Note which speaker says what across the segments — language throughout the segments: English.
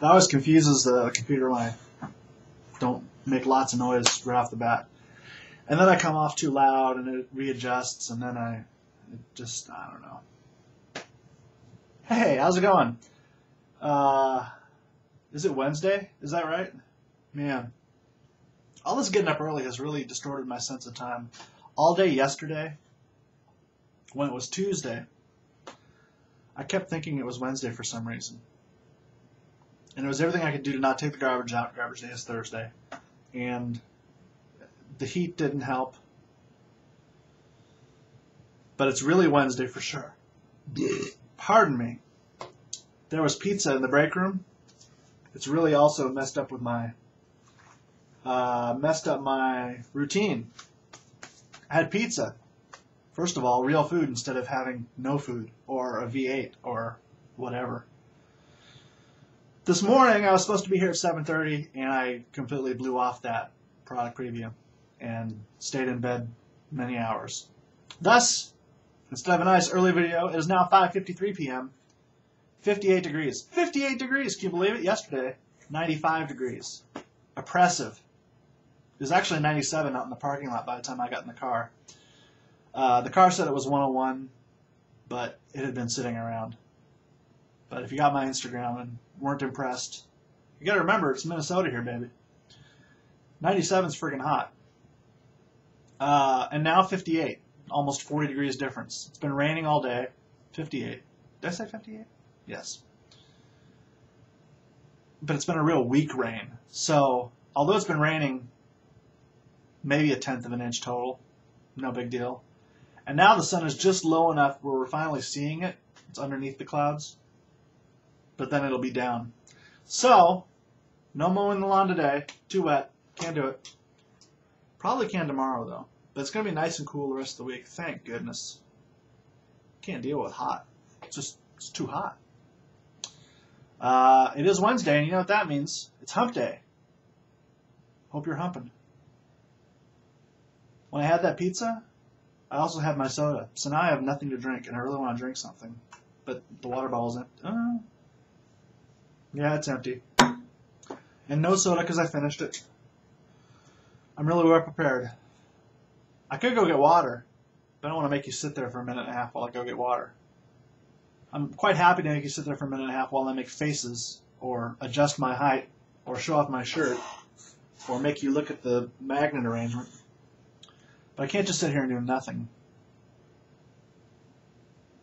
Speaker 1: That always confuses the computer when I don't make lots of noise right off the bat. And then I come off too loud and it readjusts and then I just I don't know. Hey, how's it going? Uh is it Wednesday? Is that right? Man. All this getting up early has really distorted my sense of time. All day yesterday, when it was Tuesday, I kept thinking it was Wednesday for some reason. And it was everything I could do to not take the garbage out. Garbage day is Thursday. And the heat didn't help. But it's really Wednesday for sure. Pardon me. There was pizza in the break room. It's really also messed up with my uh, messed up my routine. I had pizza. First of all, real food instead of having no food or a V8 or whatever. This morning I was supposed to be here at 7:30 and I completely blew off that product preview and stayed in bed many hours. Thus, instead of a nice early video, it is now 5:53 p.m. 58 degrees. 58 degrees. Can you believe it? Yesterday, 95 degrees. Oppressive. It was actually 97 out in the parking lot by the time I got in the car. Uh, the car said it was 101, but it had been sitting around. But if you got my Instagram and weren't impressed, you got to remember it's Minnesota here, baby. 97 is freaking hot. Uh, and now 58, almost 40 degrees difference. It's been raining all day. 58. Did I say 58? Yes. But it's been a real weak rain. So, although it's been raining maybe a tenth of an inch total, no big deal. And now the sun is just low enough where we're finally seeing it. It's underneath the clouds. But then it'll be down. So, no mowing the lawn today. Too wet. Can't do it. Probably can tomorrow, though. But it's going to be nice and cool the rest of the week. Thank goodness. Can't deal with hot. It's just it's too hot. Uh, it is Wednesday, and you know what that means. It's hump day. Hope you're humping. When I had that pizza, I also had my soda. So now I have nothing to drink, and I really want to drink something. But the water bottle's empty. Oh. Yeah, it's empty. And no soda because I finished it. I'm really well prepared. I could go get water, but I don't want to make you sit there for a minute and a half while I go get water. I'm quite happy to make you sit there for a minute and a half while I make faces, or adjust my height, or show off my shirt, or make you look at the magnet arrangement. But I can't just sit here and do nothing.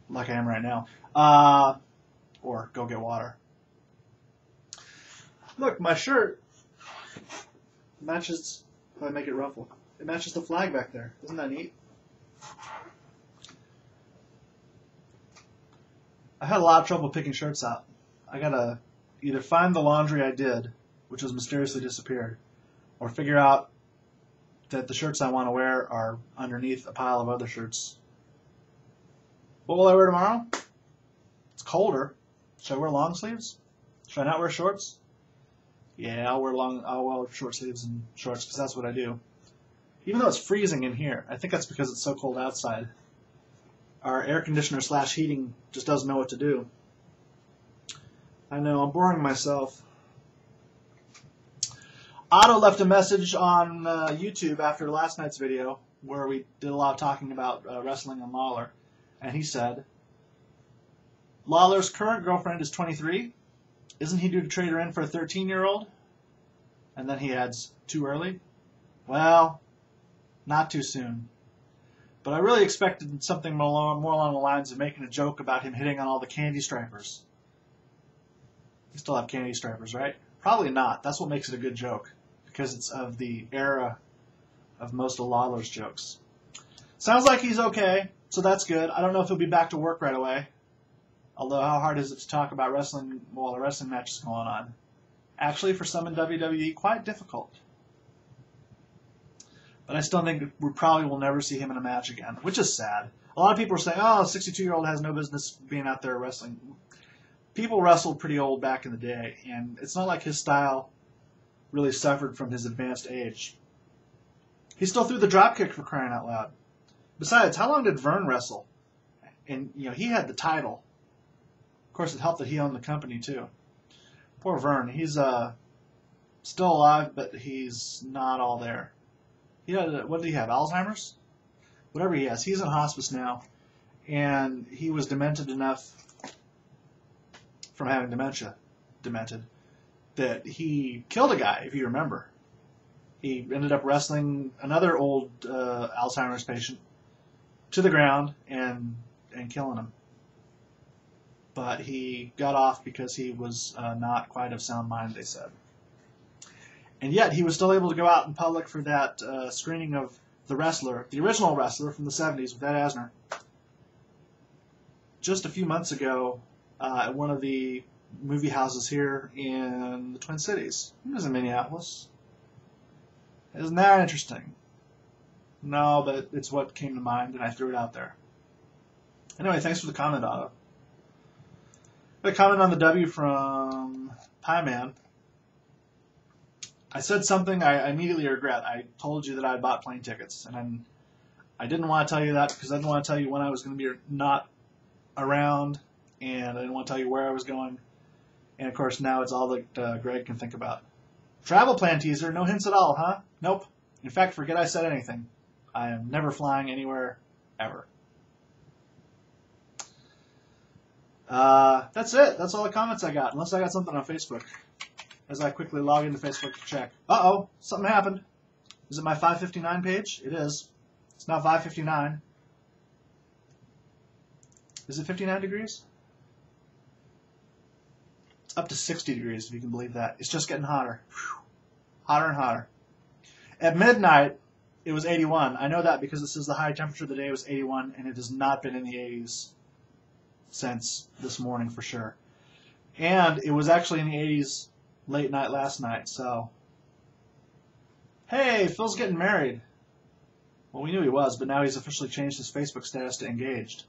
Speaker 1: Like I am right now. Uh, or go get water. Look, my shirt matches, if I make it ruffle, it matches the flag back there. Isn't that neat? I had a lot of trouble picking shirts out. I gotta either find the laundry I did, which has mysteriously disappeared, or figure out that the shirts I want to wear are underneath a pile of other shirts. What will I wear tomorrow? It's colder. Should I wear long sleeves? Should I not wear shorts? Yeah, I'll wear long. I'll wear short sleeves and shorts because that's what I do. Even though it's freezing in here, I think that's because it's so cold outside. Our air conditioner slash heating just doesn't know what to do. I know I'm boring myself. Otto left a message on uh, YouTube after last night's video where we did a lot of talking about uh, wrestling and Lawler, and he said, Lawler's current girlfriend is 23. Isn't he due to trade her in for a 13 year old? And then he adds, too early? Well, not too soon. But I really expected something more, along the lines of making a joke about him hitting on all the candy stripers. You still have candy stripers, right? Probably not. That's what makes it a good joke because it's of the era of most of Lawler's jokes. Sounds like he's okay, so that's good. I don't know if he'll be back to work right away. Although, how hard is it to talk about wrestling while the wrestling match is going on? Actually, for some in WWE, quite difficult. But I still think we probably will never see him in a match again, which is sad. A lot of people are saying, oh, a 62 year old has no business being out there wrestling. People wrestled pretty old back in the day, and it's not like his style really suffered from his advanced age. He still threw the dropkick for crying out loud. Besides, how long did Verne wrestle? And you know, he had the title. Course, it helped that he owned the company too. Poor Verne. He's uh still alive, but he's not all there. He had what did he have? Alzheimer's? Whatever he has. He's in hospice now, and he was demented enough from having dementia, demented, that he killed a guy. If you remember, he ended up wrestling another old uh, Alzheimer's patient to the ground and and killing him. But he got off because he was uh, not quite of sound mind. They said. And yet he was still able to go out in public for that uh, screening of The Wrestler, the original Wrestler from the 70s with Ed Asner. Just a few months ago uh, at one of the movie houses here in the Twin Cities. He was in Minneapolis. Isn't that interesting? No, but it's what came to mind, and I threw it out there. Anyway, thanks for the comment, Otto. A comment on the W from Pie Man. I said something I immediately regret. I told you that I bought plane tickets, and I'm, I didn't want to tell you that because I didn't want to tell you when I was going to be not around, and I didn't want to tell you where I was going. And of course, now it's all that uh, Greg can think about. Travel plan teaser, no hints at all, huh? Nope. In fact, forget I said anything. I am never flying anywhere, ever. Uh, that's it. That's all the comments I got, unless I got something on Facebook as I quickly log into Facebook to check. Uh-oh, something happened. Is it my 559 page? It is. It's now 559. Is it 59 degrees? It's up to 60 degrees, if you can believe that. It's just getting hotter. Whew. Hotter and hotter. At midnight, it was 81. I know that because this is the high temperature of the day. It was 81, and it has not been in the 80s since this morning for sure. And it was actually in the 80s late night last night, so. Hey, Phil's getting married. Well, we knew he was, but now he's officially changed his Facebook status to engaged.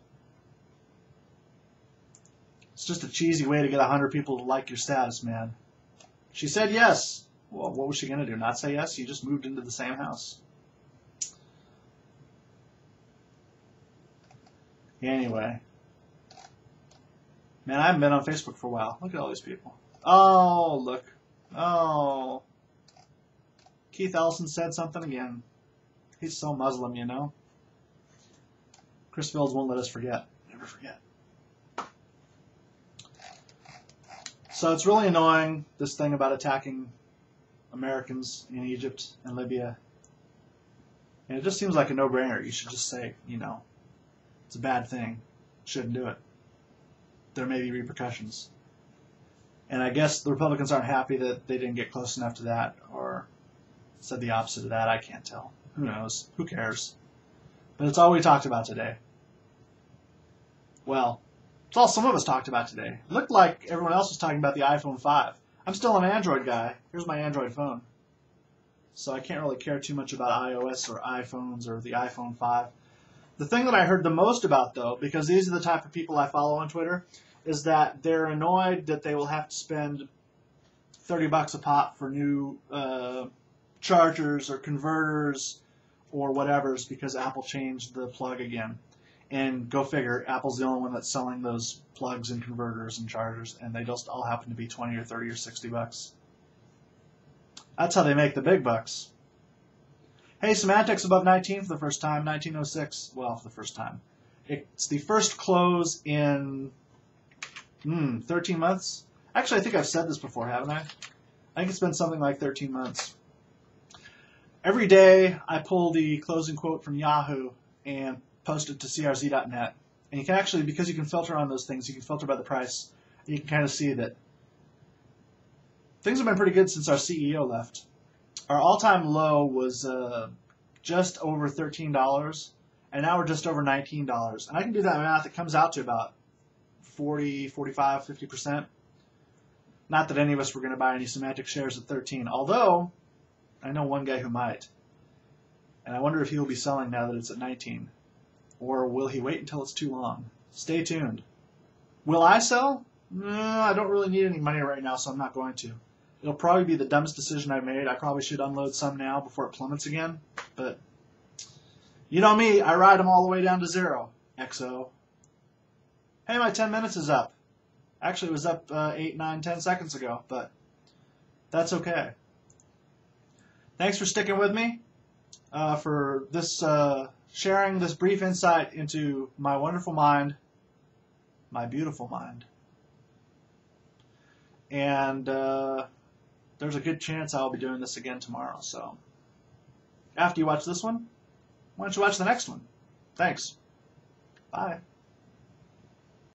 Speaker 1: It's just a cheesy way to get 100 people to like your status, man. She said yes. Well, what was she going to do? Not say yes? You just moved into the same house. Anyway. Man, I haven't been on Facebook for a while. Look at all these people. Oh, look. Oh. Keith Ellison said something again. He's so Muslim, you know. Chris Fields won't let us forget. Never forget. So it's really annoying, this thing about attacking Americans in Egypt and Libya. And it just seems like a no-brainer. You should just say, you know, it's a bad thing. Shouldn't do it. There may be repercussions. And I guess the Republicans aren't happy that they didn't get close enough to that, or said the opposite of that. I can't tell. Who knows? Who cares? But it's all we talked about today. Well, it's all some of us talked about today. It looked like everyone else was talking about the iPhone 5. I'm still an Android guy. Here's my Android phone. So I can't really care too much about iOS or iPhones or the iPhone 5. The thing that I heard the most about, though, because these are the type of people I follow on Twitter, is that they're annoyed that they will have to spend 30 bucks a pop for new uh, chargers or converters or whatever's because Apple changed the plug again. And go figure, Apple's the only one that's selling those plugs and converters and chargers, and they just all happen to be 20 or 30 or 60 bucks. That's how they make the big bucks. Hey, Symantec's above 19 for the first time, 1906. Well, for the first time. It's the first close in hmm, 13 months. Actually, I think I've said this before, haven't I? I think it's been something like 13 months. Every day, I pull the closing quote from Yahoo and post it to crz.net. And you can actually, because you can filter on those things, you can filter by the price, and you can kind of see that things have been pretty good since our CEO left. Our all-time low was uh, just over $13, and now we're just over $19. And I can do that math. It comes out to about 40, 45, 50%. Not that any of us were going to buy any Symantec shares at 13, although I know one guy who might. And I wonder if he will be selling now that it's at 19. Or will he wait until it's too long? Stay tuned. Will I sell? No, I don't really need any money right now, so I'm not going to. It'll probably be the dumbest decision I've made. I probably should unload some now before it plummets again. But you know me, I ride them all the way down to zero. XO. Hey, my 10 minutes is up. Actually, it was up uh, 8, 9, 10 seconds ago, but that's okay. Thanks for sticking with me uh, for this uh, sharing this brief insight into my wonderful mind, my beautiful mind. And uh, there's a good chance I'll be doing this again tomorrow. So after you watch this one, why don't you watch the next one? Thanks. Bye.